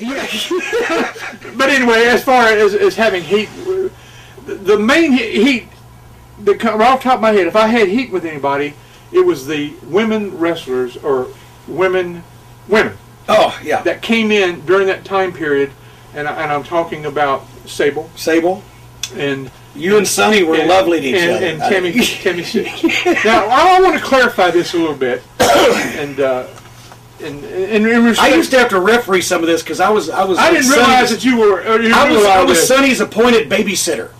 Yeah. But anyway, as far as, as having heat, the main heat that right off the top of my head, if I had heat with anybody, it was the women wrestlers or women women oh yeah. that came in during that time period, and, I, and I'm talking about Sable Sable. and You and Sunny were and, lovely to each and, other. and Tammy Tammy Sytch. Now I want to clarify this a little bit, and uh, in I used to have to referee some of this because I was I was. I didn't Sunny's- realize that you were. uh, You I was, I was this. Sunny's appointed babysitter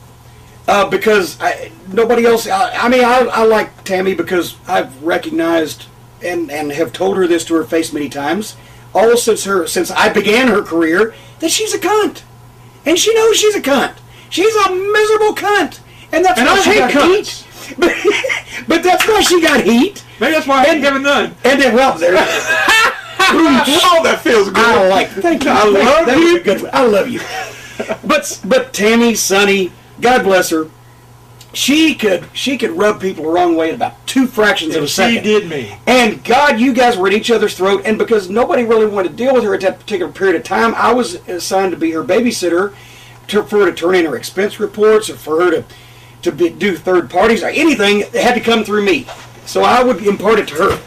uh, because I, nobody else. I, I mean, I, I like Tammy because I've recognized and and have told her this to her face many times, all since her since I began her career, that she's a cunt, and she knows she's a cunt. She's a miserable cunt, and that's And why I she hate got cunts. heat. But, but that's why she got heat. Maybe that's why I ain't having none. And then, well, there. oh, that feels good. I like. Thank you. I Thank- love that was you. a good one. I love you. But but Tammy, Sunny, God bless her. She could she could rub people the wrong way in about two fractions of a second. she did me. And God, you guys were at each other's throat. And because nobody really wanted to deal with her at that particular period of time, I was assigned to be her babysitter, to, for her to turn in her expense reports, or for her to to be, do third parties or anything. It had to come through me. So I would impart it to her.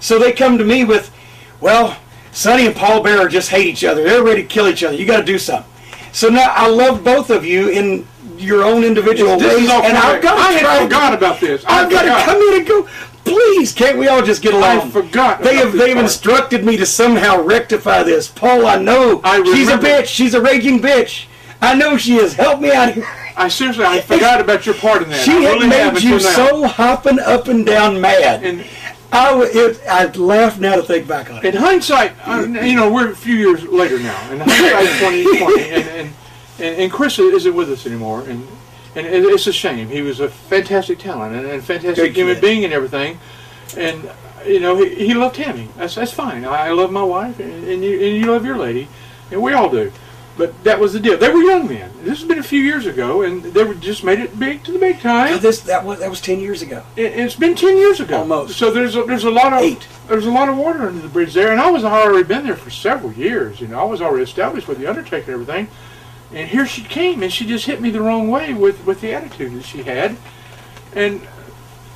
So they come to me with, well, Sunny and Paul Bearer just hate each other. They're ready to kill each other. You got to do something. So now I love both of you in your own individual This ways, and I've got I to try had forgot about this. I I've got to come in and go. Please, can't we all just get along? I forgot They have they've part. instructed me to somehow rectify this. Paul, I know I she's a bitch. She's a raging bitch. I know she is. Help me out here. I seriously, I forgot about your part in that. She I had really made you so hopping up and down mad. And I w- it, I'd laugh now to think back on it. in hindsight, uh, you know, we're a few years later now. In hindsight, twenty twenty, and and, and and Chris isn't with us anymore, and and it's a shame. He was a fantastic talent and, and fantastic human being and everything, and you know, he, he loved Tammy. That's that's fine. I, I love my wife, and, and you and you love your lady, and we all do. But that was the deal. They were young then. This has been a few years ago, and they were just made it big to the big time. God, this that was that was ten years ago. It, it's been ten years ago. Almost. So there's a, there's a lot of Eight. there's a lot of water under the bridge there, and I was already been there for several years. You know, I was already established with the Undertaker and everything, and here she came, and she just hit me the wrong way with with the attitude that she had, and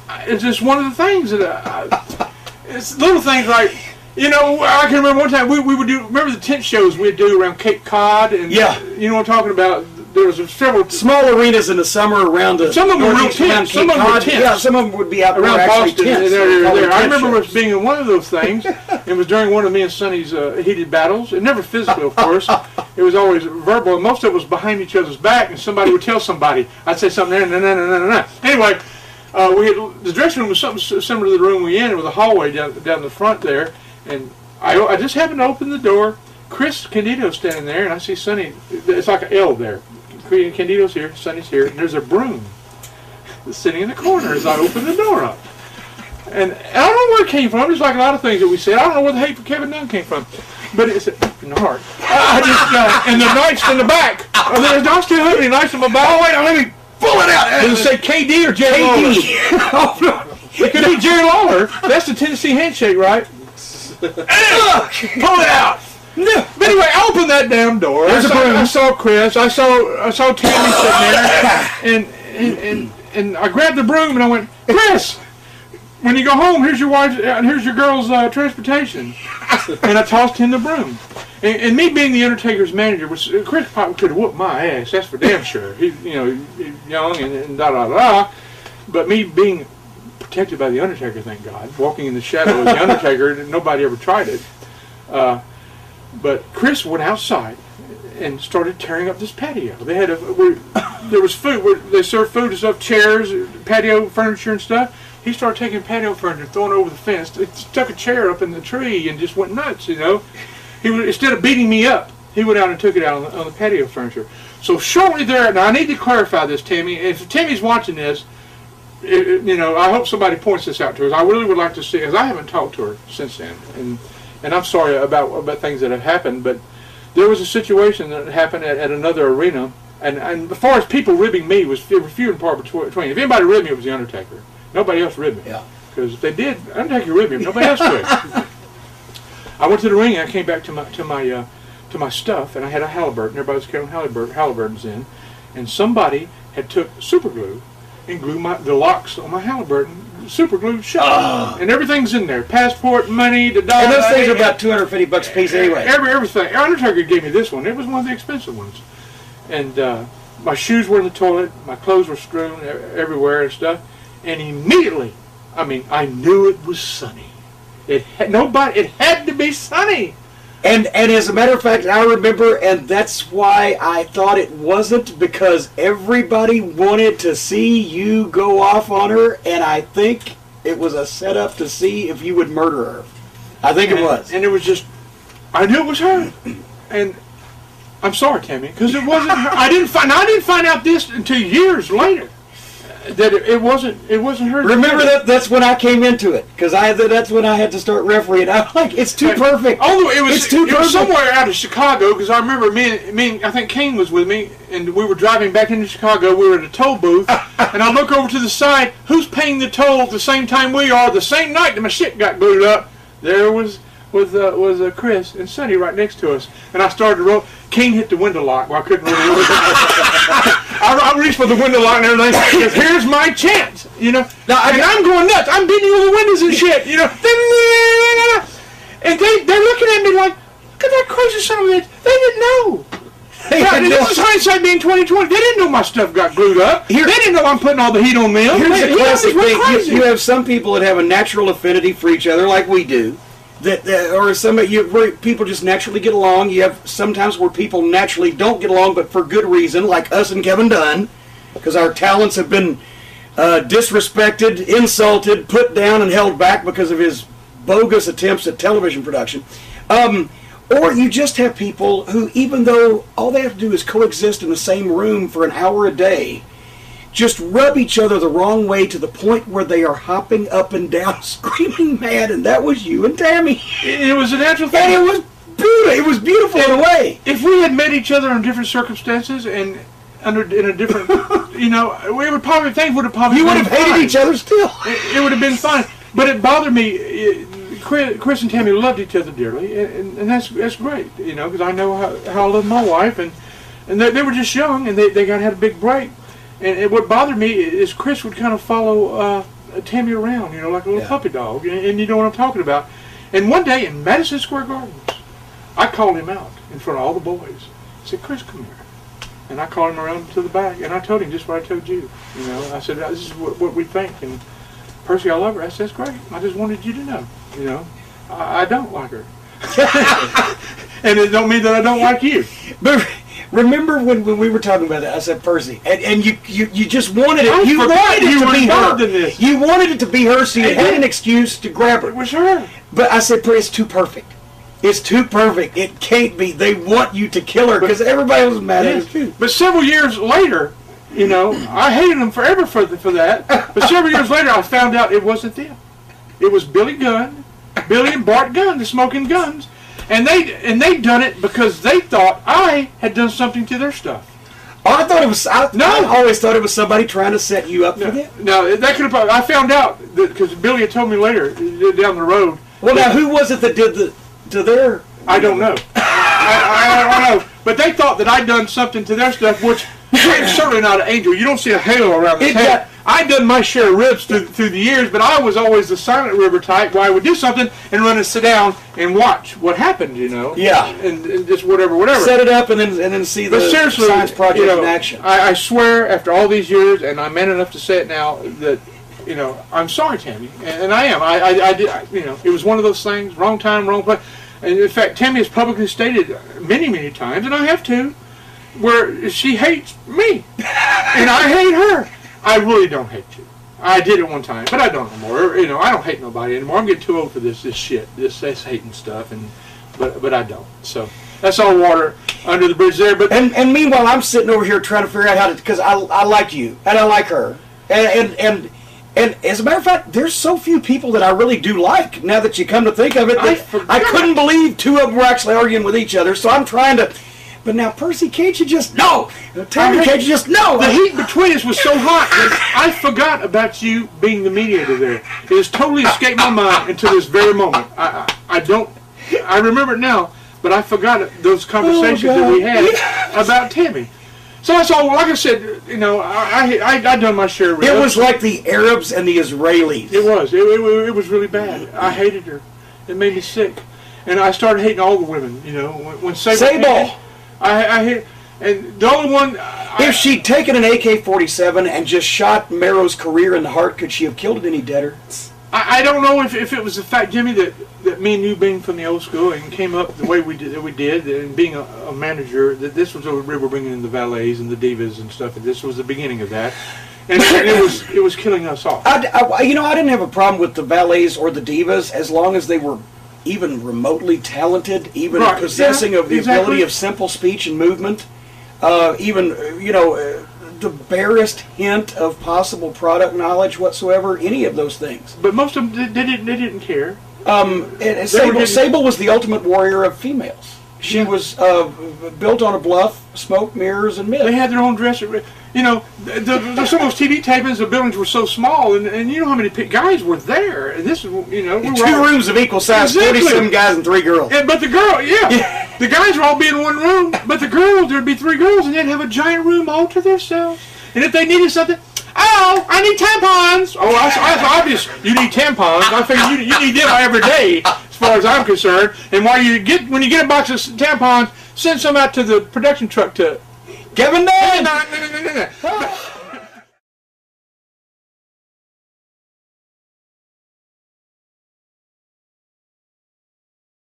I- it's just one of the things that I, it's little things like. You know, I can remember one time we, we would do. Remember the tent shows we'd do around Cape Cod, and Yeah. you know what I'm talking about. There was several Small arenas in the summer around the Some of them were real tents. Some of them were tents. Yeah, some of them would be out around Boston. tents. and there, They there. I remember us being in one of those things. it was during one of me and Sunny's uh, heated battles. It never physical, of course. it was always verbal, and most of it was behind each other's back, and somebody would tell somebody. I'd say something there, and then, and then, and then. Anyway, uh, we had, the dressing room was something similar to the room we in. It was a hallway down down the front there, and I, I just happened to open the door. Chris Candido's standing there, and I see Sunny. It's like an L there. Candido's here, Sunny's here, and there's a broom sitting in the corner as I open the door up. And I don't know where it came from. Just like a lot of things that we said. I don't know where the hate for Kevin Dunn came from. But it's in the heart. I I just, uh, and the knights in the back. Oh, there's not still any knights in my back. Oh, wait, now let me pull it out. Does it say KD or Jerry Lawler? oh, no. It could be Jerry Lawler. That's the Tennessee handshake, right? Pull it out. No. But anyway, I opened that damn door. I a saw, broom. I saw Chris. I saw I saw Tammy sitting there, and and, and and I grabbed the broom and I went, Chris. When you go home, here's your wife's, uh, here's your girl's uh, transportation, and I tossed him the broom. And, and me being the Undertaker's manager, which uh, Chris probably could have whooped my ass. That's for damn sure. He, you know, he's young and, and da da da. But me being protected by the Undertaker, thank God, walking in the shadow of the Undertaker, nobody ever tried it. Uh, but Chris went outside and started tearing up this patio. They had a where, there was food where they served food and stuff, chairs, patio furniture and stuff. He started taking patio furniture, throwing it over the fence. He stuck a chair up in the tree and just went nuts. You know, he would instead of beating me up, he went out and took it out on the, on the patio furniture. So shortly there, now I need to clarify this, Tammy. If Tammy's watching this, it, it- you know, I hope somebody points this out to us. I really would like to see, because I haven't talked to her since then, and and I'm sorry about about things that have happened, but there was a situation that happened at, at another arena, and and as far as people ribbing me was few few and far between. If anybody ribbed me, it was the Undertaker. Nobody else ribbed me. Yeah. Because if they did, Undertaker ribbed me. Nobody else could. I went to the ring and I came back to my to my uh, to my stuff, and I had a Halliburton. Everybody was carrying Halliburton, Halliburtons in, and somebody had took super glue and glue my the locks on my Halliburton super glue shut, and everything's in there. Passport, money, the dollar. And those things are about 250 bucks a piece anyway. Every everything. Undertaker gave me this one. It was one of the expensive ones, and uh, my shoes were in the toilet. My clothes were strewn everywhere and stuff. And immediately, I mean, I knew it was Sunny. It had nobody. It had to be Sunny. And and as a matter of fact, I remember, and that's why I thought it wasn't because everybody wanted to see you go off on her, and I think it was a setup to see if you would murder her. I think it was. And it was just, I knew it was her. And I'm sorry, Tammy, because it wasn't her. I didn't find. I didn't find out this until years later. That it, it wasn't. It wasn't her. Remember that? That's when I came into it because I that's when I had to start refereeing. I'm like, it's too perfect. Although it was, It's too it was perfect. somewhere out of Chicago because I remember me, and- me, and- I think Kane was with me, and we were driving back into Chicago. We were at a toll booth, and I look over to the side. Who's paying the toll at the same time we are? The same night that my shit got glued up, there was was uh, was uh, Chris and Sunny right next to us, and I started to roll. Kane hit the window lock. Well, I couldn't really. roll. I, I reached for the window lock and everything. because Here's my chance, you know. Now, I- and I'm going nuts. I'm beating all the windows and shit, you know. And they, they're looking at me like, look at that crazy son of a bitch. They didn't know. Yeah, this is hindsight being 2020. They didn't know my stuff got glued up. Here- they didn't know I'm putting all the heat on them. Here's They- a classic thing. You, you have some people that have a natural affinity for each other, like we do. That, that or some you where people just naturally get along. You have sometimes where people naturally don't get along, but for good reason, like us and Kevin Dunn, because our talents have been uh, disrespected, insulted, put down, and held back because of his bogus attempts at television production. Um, or you just have people who, even though all they have to do is coexist in the same room for an hour a day, just rub each other the wrong way to the point where they are hopping up and down, screaming mad, and that was you and Tammy. it, was a natural And thing. it was beautiful. It was beautiful in a way. if we had met each other in different circumstances and under in a different, you know, we would probably things would have probably You would have hated fine. each other still. It, it would have been fine, but it bothered me. It, Chris, Chris and Tammy loved each other dearly, and, and, and that's that's great, you know, because I know how, how I love my wife, and and they, they were just young, and they they got had a big break, and, and what bothered me is Chris would kind of follow uh, Tammy around, you know, like a little Yeah. puppy dog, and, and you know what I'm talking about. And one day in Madison Square Gardens, I called him out in front of all the boys. I said, Chris, come here. And I called him around to the back, and I told him just what I told you. You know, I said, this is what, what we think. And Percy, I love her. I said, that's great. I just wanted you to know. You know, I, I don't like her. and it don't mean that I don't like you. But remember when, when we were talking about that? I said Percy, and, and you, you you just wanted it. I you wanted it you to be her. in this. You wanted it to be her, so you I had did. an excuse to grab It was her. But I said, "Percy, it's too perfect. It's too perfect. It can't be. They want you to kill her because everybody was mad at her too." But several years later, you know, I hated them forever for, the, for that. But several years later, I found out it wasn't them. It was Billy Gunn, Billy and Bart Gunn, the Smoking Gunns, and they and they done it because they thought I had done something to their stuff. Oh, I thought it was. I, No. I always thought it was somebody trying to set you up for that. No, that could have. I found out because Billy had told me later uh, down the road. Well, now who was it that did the to their? I don't know. I, I, I don't know. But they thought that I'd done something to their stuff, which certainly not an angel. You don't see a halo around the It head. I've done my share of ribs through, through the years, but I was always the silent ribber type where I would do something and run and sit down and watch what happened, you know? Yeah. And, and just whatever, whatever. Set it up and then and then see the but seriously, science project you know, in action. I, I swear, after all these years, and I'm man enough to say it now, that you know, I'm sorry, Tammy, and, and I am. I, I, I did, I, you know, it was one of those things, wrong time, wrong place. And in fact, Tammy has publicly stated many, many times, and I have too, where she hates me, and I hate her. I really don't hate you. I did it one time, but I don't anymore. You know, I don't hate nobody anymore. I'm getting too old for this, this shit, this, this hating stuff, and but, but I don't. So that's all water under the bridge there. But And and meanwhile, I'm sitting over here trying to figure out how to because I I like you and I like her and and and. And as a matter of fact, there's so few people that I really do like. Now that you come to think of it, I. I couldn't believe two of them were actually arguing with each other. So I'm trying to. But now, Percy, can't you just no? Uh, Tammy, I- can't you just no? The heat between us was so hot that I forgot about you being the mediator there. It has totally escaped my mind until this very moment. I, I, I don't. I remember it now, but I forgot those conversations that we oh, had about Tammy. So that's all. Like I said, you know, I I, I done my share. Of It was like the Arabs and the Israelis. It was. It, it, it was really bad. I hated her. It made me sick, and I started hating all the women. You know, when, when Sable, Sable. I I hate, and the only one. I, If she'd taken an AK-47 and just shot Mero's career in the heart, could she have killed it any deader? I, I don't know if, if it was the fact, Jimmy, that, that me and you being from the old school and came up the way we did, that we did, and being a, a manager, that this was we were bringing in the valets and the divas and stuff, and this was the beginning of that, and, and it was it was killing us off. I, I- you know, I didn't have a problem with the valets or the divas as long as they were even remotely talented, even Right, possessing yeah, of the exactly. ability of simple speech and movement, uh, even uh, you know uh, the barest hint of possible product knowledge whatsoever. Any of those things. But most of them they, didn't they didn't care. Um, and, and Sable, Sable was the ultimate warrior of females. She Yeah. was uh, built on a bluff, smoke, mirrors, and myth. They had their own dressing. You know, the, the, some of those TV tapings, the buildings were so small, and, and you know how many guys were there. And this, is you know, we were Two all- rooms of equal size, Exactly. forty-seven guys and three girls. And, but the girl, yeah, the guys would all be in one room, but the girls, there'd be three girls, and they'd have a giant room all to themselves. And if they needed something, oh, I need tampons. Oh, that's, that's obvious. You need tampons. I figure you, you need them every day, as far as I'm concerned. And while you get, when you get a box of tampons, send some out to the production truck to. Kevin Dunn. no, no. Ah.